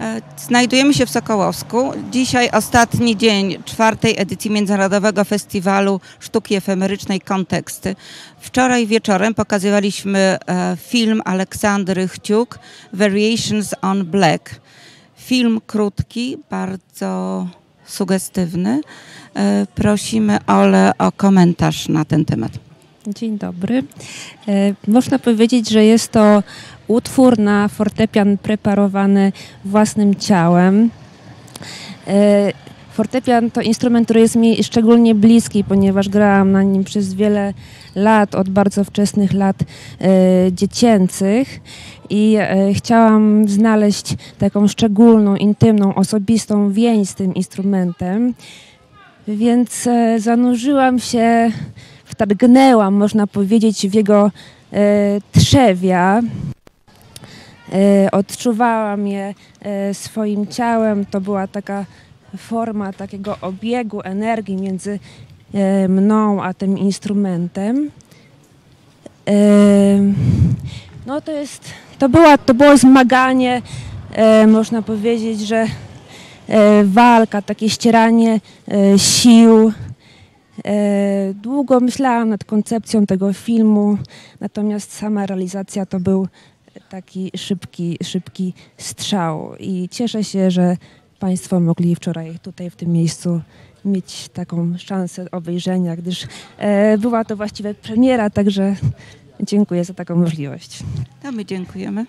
E, znajdujemy się w Sokołowsku. Dzisiaj ostatni dzień czwartej edycji Międzynarodowego Festiwalu Sztuki Efemerycznej Konteksty. Wczoraj wieczorem pokazywaliśmy e, film Aleksandry Chciuk Variations on Black. Film krótki, bardzo sugestywny. E, prosimy Ole o komentarz na ten temat. Dzień dobry. E, Można powiedzieć, że jest to utwór na fortepian preparowany własnym ciałem. E, Fortepian to instrument, który jest mi szczególnie bliski, ponieważ grałam na nim przez wiele lat, od bardzo wczesnych lat e, dziecięcych i e, chciałam znaleźć taką szczególną, intymną, osobistą więź z tym instrumentem, więc e, zanurzyłam się, wtargnęłam, można powiedzieć, w jego e, trzewia. E, odczuwałam je e, swoim ciałem. To była taka forma takiego obiegu energii między mną a tym instrumentem. No to jest, to, była, to było zmaganie, można powiedzieć, że walka, takie ścieranie sił. E, Długo myślałam nad koncepcją tego filmu, natomiast sama realizacja to był taki szybki, szybki strzał i cieszę się, że Państwo mogli wczoraj tutaj w tym miejscu mieć taką szansę obejrzenia, gdyż e, była to właściwie premiera, także dziękuję za taką możliwość. To my dziękujemy.